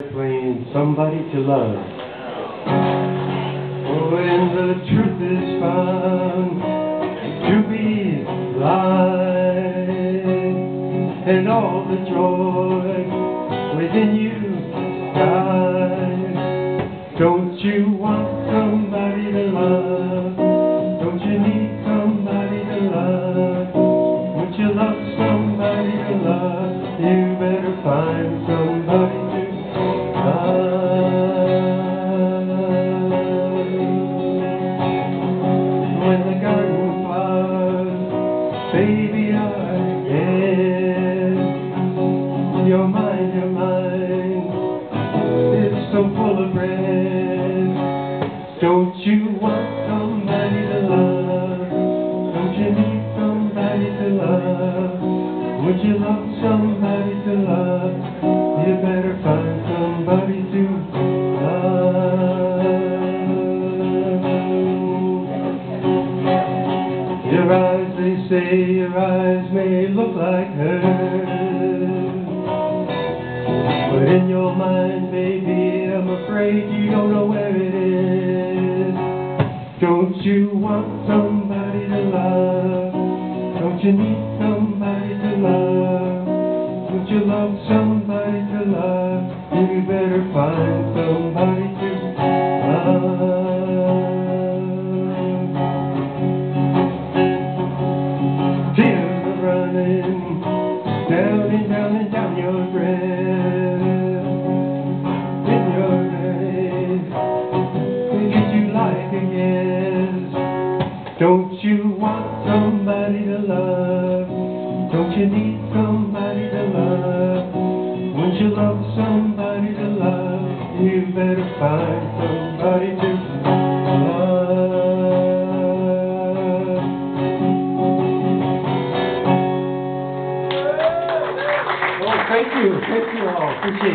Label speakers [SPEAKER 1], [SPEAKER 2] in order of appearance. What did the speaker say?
[SPEAKER 1] Playing somebody to love. Oh, when the truth is found to be lies, and all the joy within you dies. Don't you want somebody to love? Don't you need somebody to love? Would you love somebody to love? You better find somebody baby, are dead. Your mind, your mind is so full of red. Don't you want somebody to love? Don't you need somebody to love? Would you love somebody to love? Your eyes, they say, your eyes may look like hers. But in your mind, baby, I'm afraid you don't know where it is. Don't you want somebody to love? Don't you need somebody to love? Don't you love somebody to love? You better find somebody to down down and down your. In your you like? Don't you want somebody to love? Don't you need somebody to love? Won't you love somebody to love? You better find somebody to love. Thank you, thank you all, appreciate it.